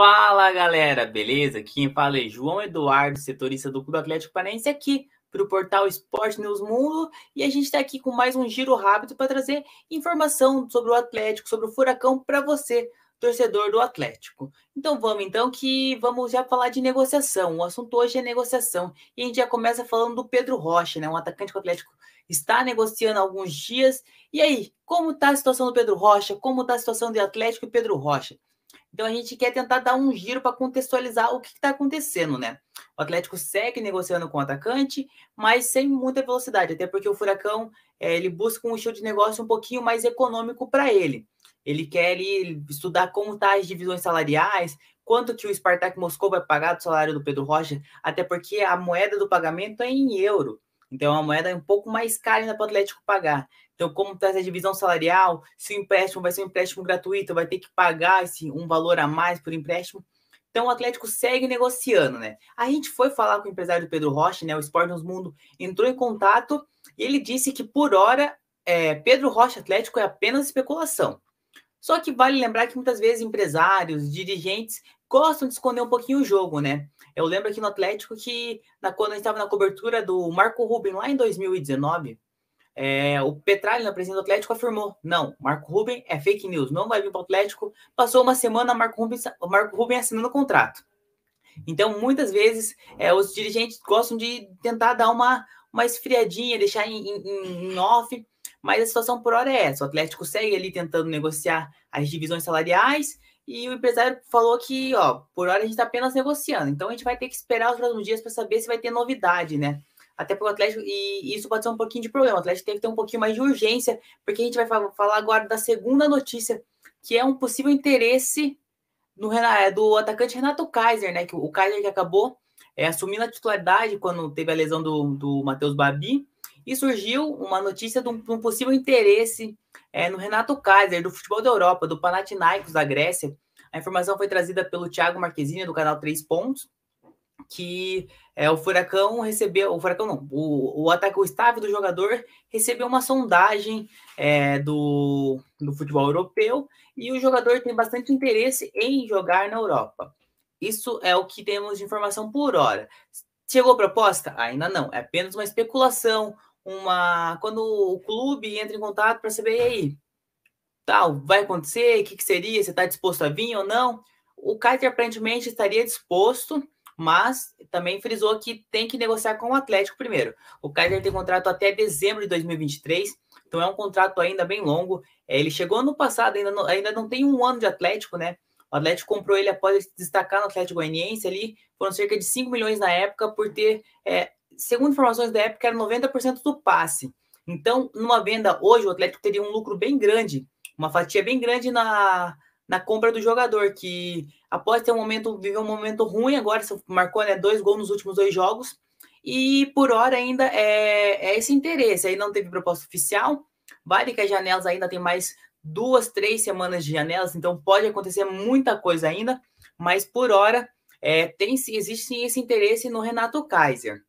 Fala galera, beleza? Quem fala é João Eduardo, setorista do Clube Atlético Paranaense, aqui para o portal Esporte News Mundo e a gente está aqui com mais um giro rápido para trazer informação sobre o Atlético, sobre o Furacão para você, torcedor do Atlético. Então vamos então que vamos já falar de negociação. O assunto hoje é negociação e a gente já começa falando do Pedro Rocha, né? Um atacante que o Atlético está negociando há alguns dias. E aí, como está a situação do Pedro Rocha? Como está a situação do Atlético e Pedro Rocha? Então a gente quer tentar dar um giro para contextualizar o que está acontecendo, né? O Atlético segue negociando com o atacante, mas sem muita velocidade, até porque o Furacão é, ele busca um estilo de negócio um pouquinho mais econômico para ele. Ele quer estudar como tá as divisões salariais, quanto que o Spartak Moscou vai pagar do salário do Pedro Rocha, até porque a moeda do pagamento é em euro. Então, é uma moeda um pouco mais cara ainda para o Atlético pagar. Então, como está essa divisão salarial, se o empréstimo vai ser um empréstimo gratuito, vai ter que pagar esse, um valor a mais por empréstimo. Então, o Atlético segue negociando, né? A gente foi falar com o empresário Pedro Rocha, né? O Sport News Mundo entrou em contato e ele disse que, por hora, é, Pedro Rocha Atlético é apenas especulação. Só que vale lembrar que muitas vezes empresários, dirigentes gostam de esconder um pouquinho o jogo, né? Eu lembro aqui no Atlético que na, quando a gente estava na cobertura do Marco Ruben lá em 2019, é, o na presidente do Atlético, afirmou: não, Marco Ruben é fake news, não vai vir para o Atlético. Passou uma semana, Marco Ruben, Marco Ruben assinando o contrato. Então, muitas vezes, é, os dirigentes gostam de tentar dar uma, uma esfriadinha, deixar em, em, em off, mas a situação por hora é essa: o Atlético segue ali tentando negociar as divisões salariais e o empresário falou que, ó, por hora a gente está apenas negociando. Então a gente vai ter que esperar os próximos dias para saber se vai ter novidade, né? Até para o Atlético, e isso pode ser um pouquinho de problema. O Atlético tem que ter um pouquinho mais de urgência, porque a gente vai falar agora da segunda notícia, que é um possível interesse no, é, do atacante Renato Kaiser, né? Que o Kaiser que acabou é, assumindo a titularidade quando teve a lesão do, do Matheus Babi. E surgiu uma notícia de um, de um possível interesse é, no Renato Kaiser, do futebol da Europa, do Panathinaikos da Grécia. A informação foi trazida pelo Thiago Marquezine, do canal 3 Pontos, que é, o Furacão recebeu, o Furacão não, o, o ataque, o do jogador recebeu uma sondagem é, do, do futebol europeu e o jogador tem bastante interesse em jogar na Europa. Isso é o que temos de informação por hora. Chegou a proposta? Ainda não, é apenas uma especulação, uma quando o clube entra em contato para saber aí, tal, vai acontecer, o que, que seria, você está disposto a vir ou não? O Kaiser aparentemente estaria disposto, mas também frisou que tem que negociar com o Atlético primeiro. O Kaiser tem contrato até dezembro de 2023, então é um contrato ainda bem longo. É, ele chegou no passado, ainda não, ainda não tem um ano de Atlético, né? O Atlético comprou ele após destacar no Atlético Goianiense ali, foram cerca de 5 milhões na época por ter é, segundo informações da época, era 90% do passe. Então, numa venda hoje, o Atlético teria um lucro bem grande, uma fatia bem grande na, na compra do jogador, que após ter um momento, viveu um momento ruim, agora marcou né, dois gols nos últimos dois jogos, e por hora ainda é, é esse interesse. Aí não teve proposta oficial, vale que as janelas ainda tem mais duas, três semanas de janelas, então pode acontecer muita coisa ainda, mas por hora é, tem, existe sim esse interesse no Renato Kaiser.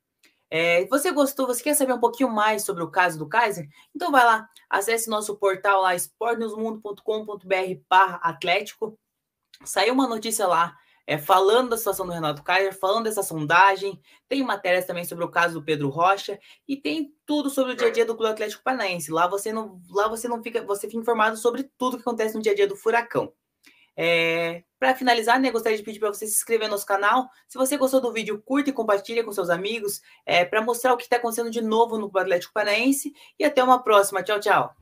É, você gostou? Você quer saber um pouquinho mais sobre o caso do Kaiser? Então vai lá, acesse nosso portal lá, sportnewsmundo.com.br Atlético. Saiu uma notícia lá é, falando da situação do Renato Kaiser, falando dessa sondagem. Tem matérias também sobre o caso do Pedro Rocha e tem tudo sobre o dia a dia do Clube Atlético Paranaense. Lá você não, lá você não fica, você fica informado sobre tudo que acontece no dia a dia do Furacão. É, para finalizar, né, gostaria de pedir para você se inscrever no nosso canal. Se você gostou do vídeo, curta e compartilha com seus amigos é, para mostrar o que está acontecendo de novo no Atlético Paranaense. E até uma próxima. Tchau, tchau.